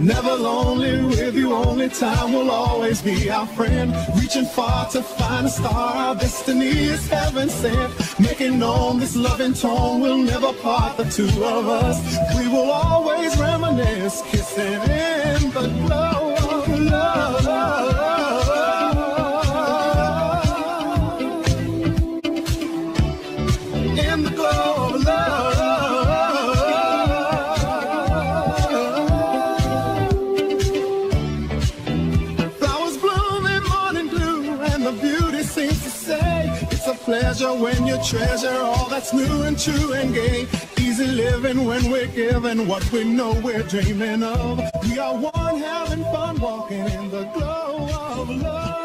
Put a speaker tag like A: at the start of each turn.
A: Never lonely with you, only time will always be our friend. Reaching far to find a star, our destiny is heaven sent. Making known this loving tone will never part the two of us. We will always reminisce, kissing pleasure when you treasure all that's new and true and gay. Easy living when we're giving what we know we're dreaming of. We are one having fun walking in the glow of love.